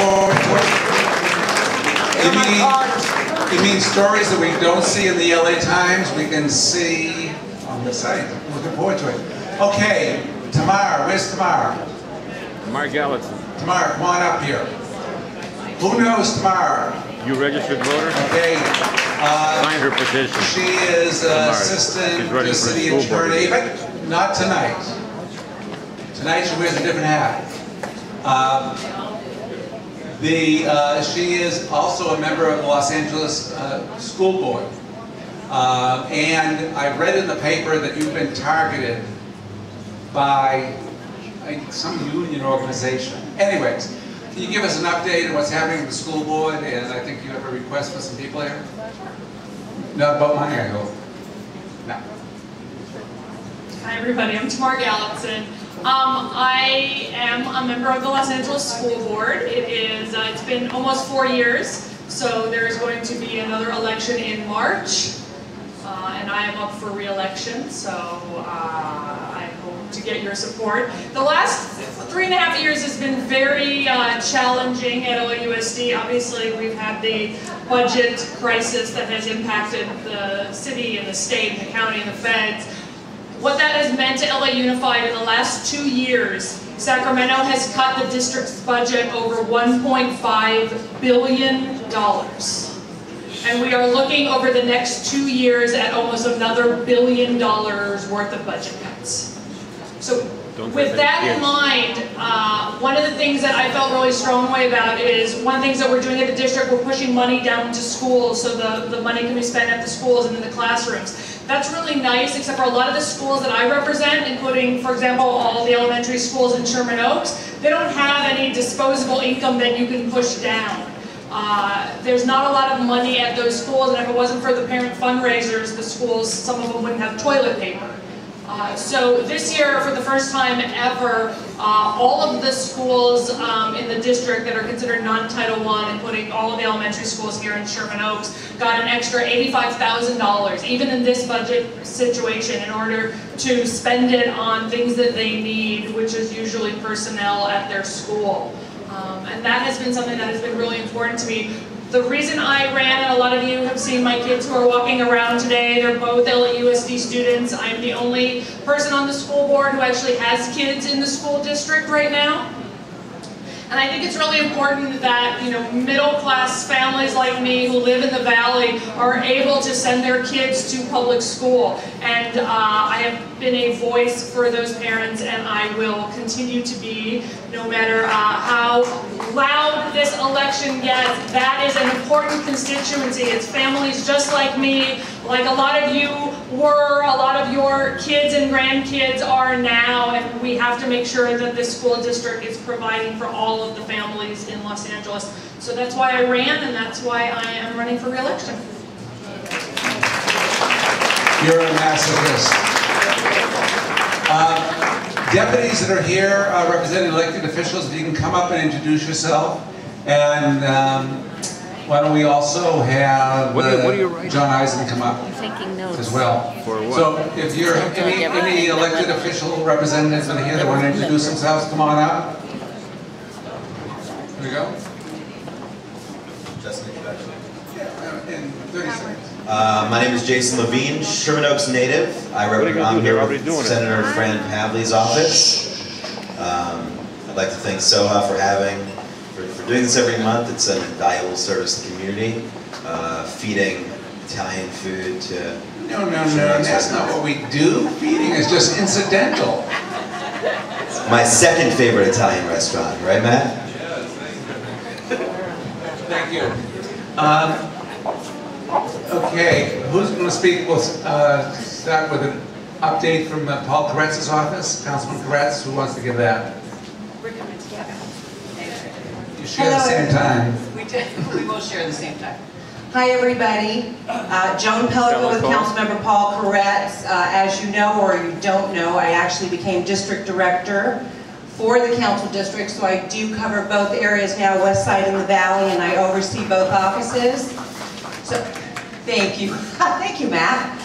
forward it. You mean, you mean stories that we don't see in the LA Times, we can see on the site. Looking forward to it. Okay, Tamar, where's Tamar? Mark Gallagher, Tamar, come on up here. Who knows Tamar? you registered voter? Okay, uh, Signed her petition. she is uh, Tamar, assistant to the city attorney, but not tonight. Tonight she wears a different hat. Um, The, uh, she is also a member of the Los Angeles uh, School Board. Uh, And I read in the paper that you've been targeted by some union organization. Anyways, can you give us an update on what's happening with the school board? And I think you have a request for some people here? Not about money, I hope. No. Hi, everybody. I'm Tamar Galatzan. Um, I am a member of the Los Angeles School Board. It is, uh, it's been almost four years, so there is going to be another election in March. Uh, and I am up for re-election, so uh, I hope to get your support. The last three and a half years has been very uh, challenging at LAUSD. Obviously, we've had the budget crisis that has impacted the city and the state and the county and the feds. What that has meant to LA Unified in the last two years, Sacramento has cut the district's budget over $1.5 billion. And we are looking over the next two years at almost another billion dollars worth of budget cuts. So with that in mind, uh, one of the things that I felt really strongly about is, one of the things that we're doing at the district, we're pushing money down to schools so the, the money can be spent at the schools and in the classrooms. That's really nice, except for a lot of the schools that I represent, including, for example, all the elementary schools in Sherman Oaks, they don't have any disposable income that you can push down. Uh, there's not a lot of money at those schools, and if it wasn't for the parent fundraisers, the schools, some of them wouldn't have toilet paper. Uh, so this year, for the first time ever, uh, all of the schools um, in the district that are considered non-Title I, including all of the elementary schools here in Sherman Oaks, got an extra $85,000, even in this budget situation, in order to spend it on things that they need, which is usually personnel at their school. Um, and that has been something that has been really important to me. The reason I ran, and a lot of you have seen my kids who are walking around today, they're both LAUSD students. I'm the only person on the school board who actually has kids in the school district right now. And I think it's really important that, you know, middle-class families like me who live in the valley are able to send their kids to public school. And uh, I have been a voice for those parents, and I will continue to be, no matter uh, how loud this election gets. That is an important constituency. It's families just like me, like a lot of you were, a lot of your kids and grandkids are now, and we have to make sure that this school district is providing for all of the families in Los Angeles. So that's why I ran, and that's why I am running for reelection. You're a masochist. Uh, Deputies that are here uh, representing elected officials, if you can come up and introduce yourself. And um, why don't we also have What are- uh, what are you writing? John Eisen come up I'm taking notes. as well. For what? So if you're, any, any elected official representatives in here that want to introduce themselves, come on up. Here we go. Just an introduction. Yeah, In 30 seconds. Uh, my name is Jason Levine, Sherman Oaks native. I What are you represent, gonna I'm here with doing it. Senator Fran Pavley's office. Um, I'd like to thank SOHA for having, for, for doing this every month. It's an invaluable service to the community, uh, feeding Italian food to, No, no, no, that's not what we do. Feeding is just incidental. my second favorite Italian restaurant, right Matt? Thank you. Um, Okay, who's going to speak? We'll uh, start with an update from uh, Paul Koretz's office. Councilman Koretz, who wants to give that? We're coming together. You share the same time. We did, we both share the same time. Hi, everybody. Uh, Joan Pelico with Hello, Paul. Councilmember Paul Koretz. Uh, As you know or you don't know, I actually became district director for the council district, so I do cover both areas now, west side and the valley, and I oversee both offices. So, thank you. Thank you, Matt.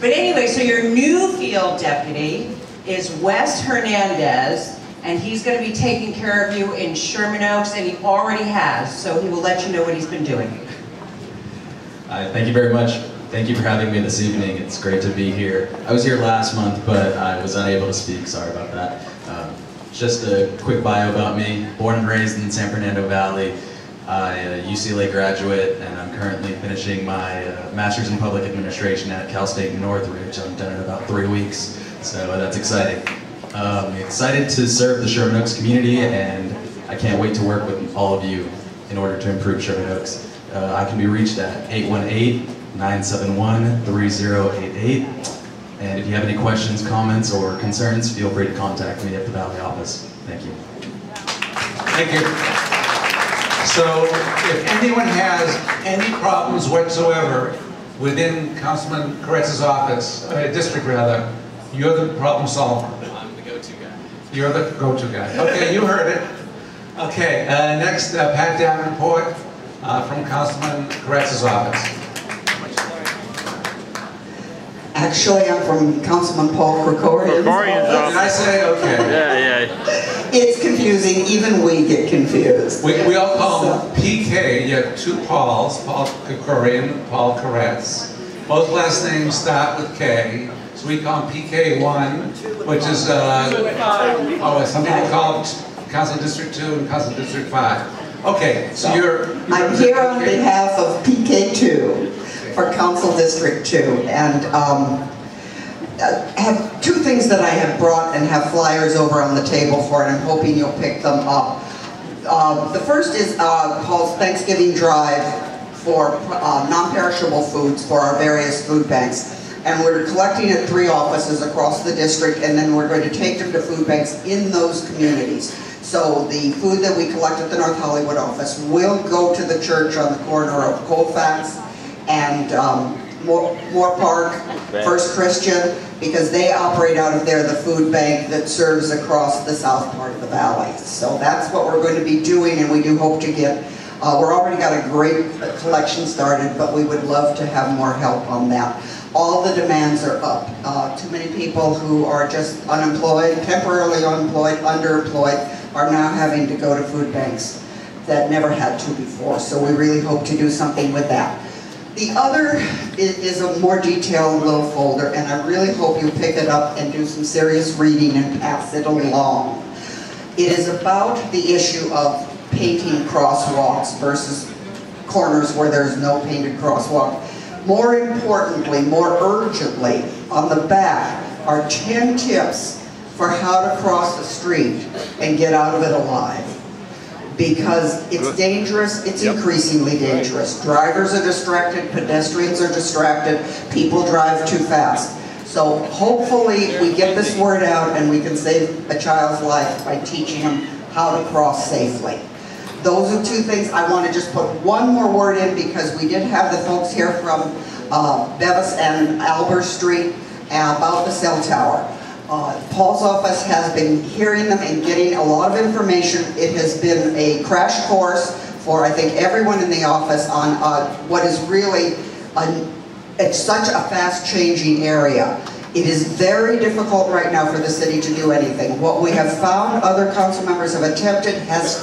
But anyway, so your new field deputy is Wes Hernandez, and he's going to be taking care of you in Sherman Oaks, and he already has, so he will let you know what he's been doing. Hi, thank you very much. Thank you for having me this evening. It's great to be here. I was here last month, but I was unable to speak. Sorry about that. Um, just a quick bio about me. Born and raised in San Fernando Valley. I a UCLA graduate, and I'm currently finishing my uh, Master's in Public Administration at Cal State Northridge. I'm done in about three weeks, so that's exciting. Um, excited to serve the Sherman Oaks community, and I can't wait to work with all of you in order to improve Sherman Oaks. Uh, I can be reached at 818-971-3088. And if you have any questions, comments, or concerns, feel free to contact me at the Valley office. Thank you. Thank you. So if anyone has any problems whatsoever within Councilman Koretz's office, uh, district rather, you're the problem solver. I'm the go-to guy. You're the go-to guy. Okay, you heard it. Okay, uh, next, uh, Pat Davenport uh, from Councilman Koretz's office. Actually, I'm from Councilman Paul Krikorian's Krikorian's office. Did I say, okay? Yeah, yeah. It's confusing, even we get confused. We, we all call him PK, you have two Pauls, Paul Krikorian, Paul Koretz. Both last names start with K, so we call him PK1, which is, uh, oh, some people call it Council District 2 and Council District 5. Okay, so you're. you I'm here on behalf of PK2 for Council District 2, and um, uh, have two things that I have brought and have flyers over on the table for, and I'm hoping you'll pick them up. Uh, The first is uh, Paul's Thanksgiving Drive for uh, non-perishable foods for our various food banks. And we're collecting at three offices across the district, and then we're going to take them to food banks in those communities. So the food that we collect at the North Hollywood office will go to the church on the corner of Colfax and um, Moore Moorpark, First Christian, because they operate out of there, the food bank that serves across the south part of the valley. So that's what we're going to be doing, and we do hope to get, uh, we're already got a great collection started, but we would love to have more help on that. All the demands are up. Uh, Too many people who are just unemployed, temporarily unemployed, underemployed, are now having to go to food banks that never had to before. So we really hope to do something with that. The other is a more detailed little folder, and I really hope you pick it up and do some serious reading and pass it along. It is about the issue of painting crosswalks versus corners where there's no painted crosswalk. More importantly, more urgently, on the back are 10 tips for how to cross the street and get out of it alive because it's dangerous, it's Yep. increasingly dangerous. Drivers are distracted, pedestrians are distracted, people drive too fast. So hopefully, we get this word out and we can save a child's life by teaching them how to cross safely. Those are two things, I want to just put one more word in because we did have the folks here from uh, Bevis and Albers Street about the cell tower. Uh, Paul's office has been hearing them and getting a lot of information. It has been a crash course for, I think, everyone in the office on uh, what is really, a- it's such a fast-changing area. It is very difficult right now for the city to do anything. What we have found other council members have attempted has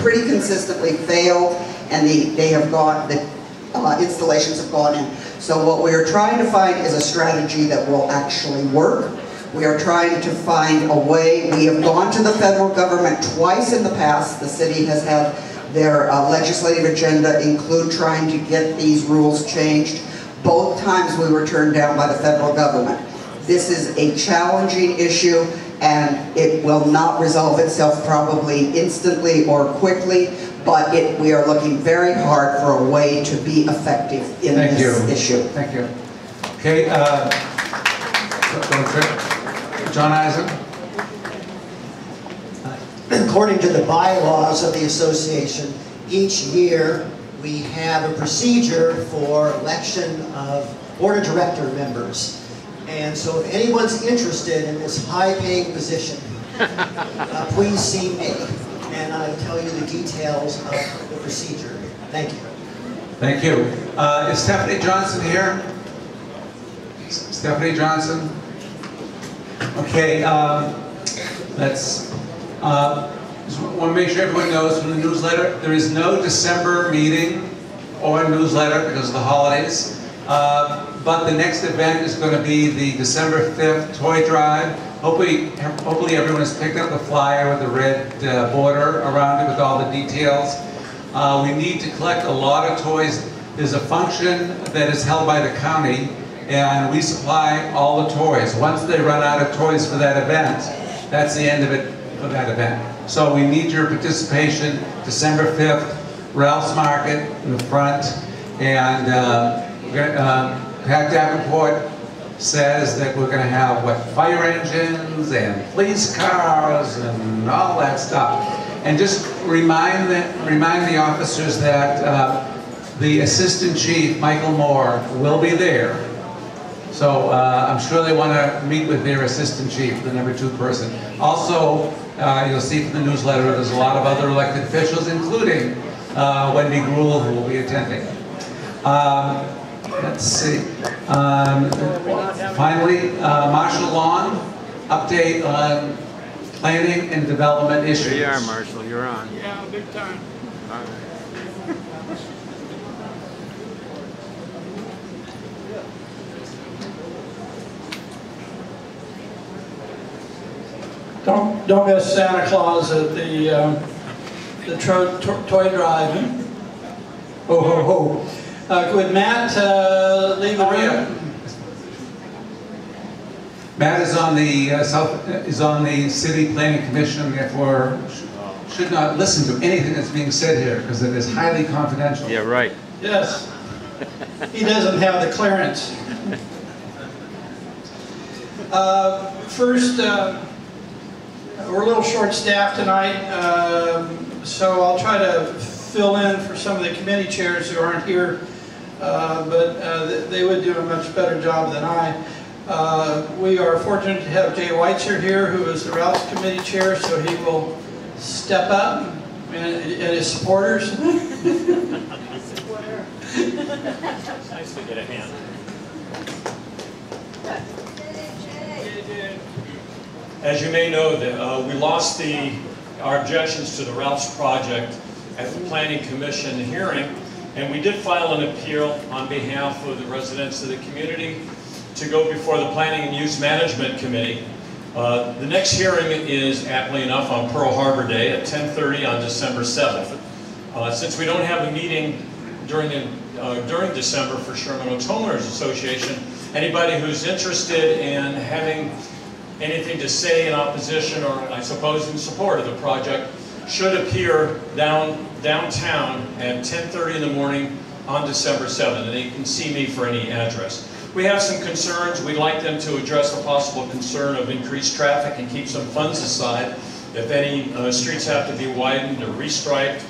pretty consistently failed, and the, they have gone, the uh, installations have gone in. So what we are trying to find is a strategy that will actually work. We are trying to find a way, we have gone to the federal government twice in the past. The city has had their uh, legislative agenda include trying to get these rules changed. Both times we were turned down by the federal government. This is a challenging issue and it will not resolve itself probably instantly or quickly, but it, we are looking very hard for a way to be effective in Thank this you. issue. Thank you. Okay, uh, go- go trip. John Eisen? According to the bylaws of the association, each year we have a procedure for election of board of director members. And so if anyone's interested in this high-paying position, uh, please see me, and I'll tell you the details of the procedure. Thank you. Thank you. Uh, Is Stephanie Johnson here? Stephanie Johnson? Okay, um, let's, Uh, just want to make sure everyone knows from the newsletter, there is no December meeting or newsletter because of the holidays. Uh, But the next event is going to be the December 5th toy drive. Hopefully, hopefully everyone has picked up the flyer with the red uh, border around it with all the details. Uh, We need to collect a lot of toys. There's a function that is held by the county and we supply all the toys. Once they run out of toys for that event, that's the end of it for that event. So we need your participation, December 5th, Ralph's Market in the front, and uh, um, Pat Davenport says that we're gonna have, what, fire engines and police cars and all that stuff. And just remind the, remind the officers that uh, the Assistant Chief, Michael Moore, will be there. So uh, I'm sure they want to meet with their assistant chief, the number two person. Also, uh, you'll see from the newsletter, there's a lot of other elected officials, including uh, Wendy Greuel, who will be attending. Um, Let's see. Um, Finally, uh, Marshall Long, update on planning and development issues. Here you are, Marshall, you're on. Yeah, big time. Don't, don't miss Santa Claus at the, um, the tro- toy drive. Ho, ho, ho. Uh, Would Matt uh, leave the Oh, yeah. room? Matt is on the uh, South, is on the City Planning Commission, therefore sh- should not listen to anything that's being said here because it is highly confidential. Yeah, right. Yes. He doesn't have the clearance. Uh, First, uh, we're a little short-staffed tonight, um, so I'll try to fill in for some of the committee chairs who aren't here, but uh, they would do a much better job than I. Uh, We are fortunate to have Jay Weitzer here, who is the Routes Committee Chair, so he will step up and and his supporters. Nice to get a hand. As you may know, that, uh, we lost the, our objections to the Ralph's project at the Planning Commission hearing, and we did file an appeal on behalf of the residents of the community to go before the Planning and Use Management Committee. Uh, The next hearing is aptly enough on Pearl Harbor Day at 10:30 on December 7th. Uh, Since we don't have a meeting during, the- uh, during December for Sherman Oaks Homeowners Association, anybody who's interested in having anything to say in opposition or I suppose in support of the project should appear down downtown at 10:30 in the morning on December 7th, and they can see me for any address. We have some concerns. We'd like them to address the possible concern of increased traffic and keep some funds aside if any uh, streets have to be widened or restriped,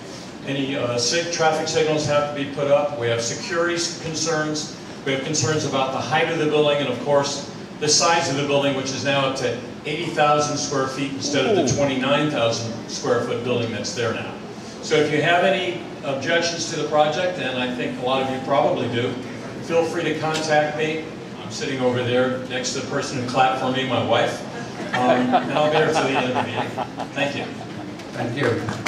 any uh, traffic signals have to be put up. We have security concerns. We have concerns about the height of the building and, of course, the size of the building, which is now up to 80,000 square feet instead of the 29,000 square foot building that's there now. So if you have any objections to the project, and I think a lot of you probably do, feel free to contact me. I'm sitting over there next to the person who clapped for me, my wife. Um, And I'll be there till the end of the meeting. Thank you. Thank you.